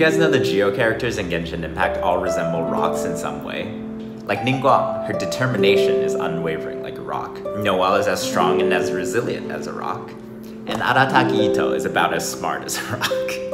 You guys know the Geo characters in Genshin Impact all resemble rocks in some way? Like Ningguang, her determination is unwavering like a rock. Noelle is as strong and as resilient as a rock. And Arataki Itto is about as smart as a rock.